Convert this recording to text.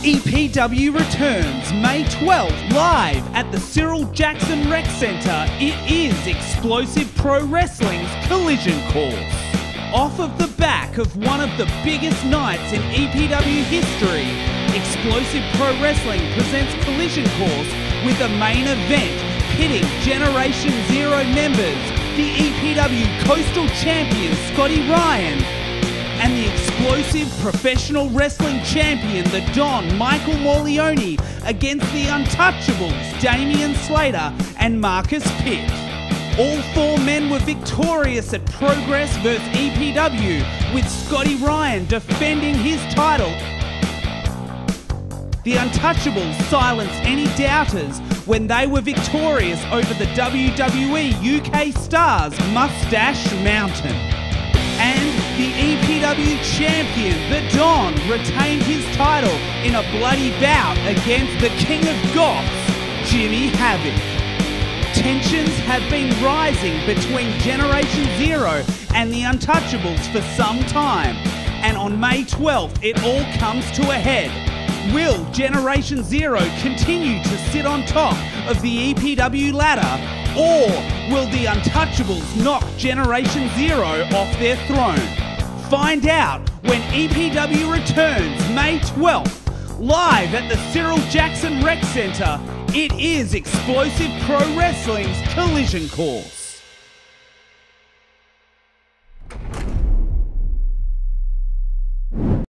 EPW returns May 12th live at the Cyril Jackson Rec Centre. It is Explosive Pro Wrestling's Collision Course. Off of the back of one of the biggest nights in EPW history, Explosive Pro Wrestling presents Collision Course with a main event pitting Generation Zero members, the EPW Coastal Champion Scotty Ryan and the explosive professional wrestling champion, the Don Michael Morleone, against the Untouchables, Damian Slater and Marcus Pitt. All four men were victorious at Progress vs EPW, with Scotty Ryan defending his title. The Untouchables silenced any doubters when they were victorious over the WWE UK Stars Mustache Mountain. EPW champion, the Don, retained his title in a bloody bout against the King of Goths, Jimmy Havoc. Tensions have been rising between Generation Zero and the Untouchables for some time, and on May 12th, it all comes to a head. Will Generation Zero continue to sit on top of the EPW ladder, or will the Untouchables knock Generation Zero off their throne? Find out when EPW returns May 12th, live at the Cyril Jackson Rec Centre. It is Explosive Pro Wrestling's Collision Course.